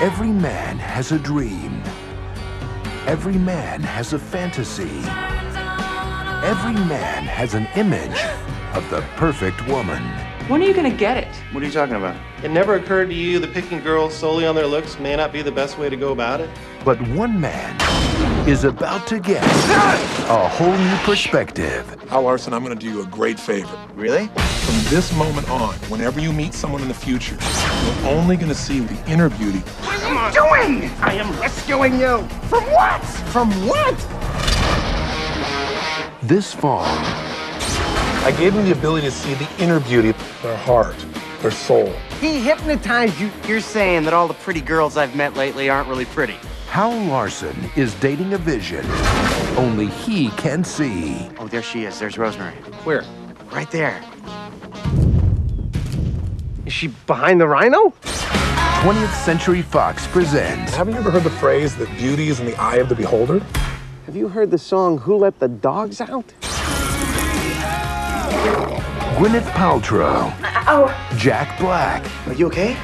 Every man has a dream. Every man has a fantasy. Every man has an image of the perfect woman. When are you gonna get it? What are you talking about? It never occurred to you that picking girls solely on their looks may not be the best way to go about it? But one man is about to get a whole new perspective. Hal Larson, I'm going to do you a great favor. Really? From this moment on, whenever you meet someone in the future, you're only going to see the inner beauty. What are you doing? I am rescuing you. From what? From what? This fall, I gave them the ability to see the inner beauty, of their heart, their soul. He hypnotized you. You're saying that all the pretty girls I've met lately aren't really pretty. Hal Larson is dating a vision only he can see. Oh, there she is. There's Rosemary. Where? Right there. Is she behind the rhino? 20th Century Fox presents Haven't you ever heard the phrase that beauty is in the eye of the beholder? Have you heard the song Who Let the Dogs Out? Gwyneth Paltrow, Oh, Jack Black, Are you okay?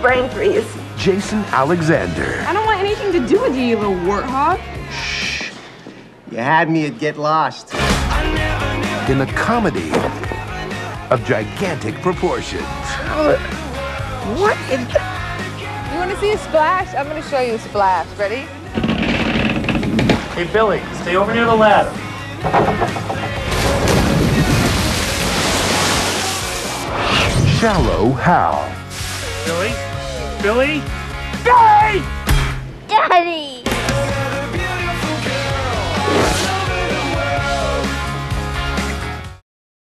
brain freeze. Jason Alexander, I don't want anything to do with you, you little warthog. Shh. You had me at Get Lost. in a comedy of gigantic proportions. What in You want to see a splash? I'm going to show you a splash. Ready? Hey, Billy, stay over near the ladder. Shallow Hal. Billy? Billy? Daddy!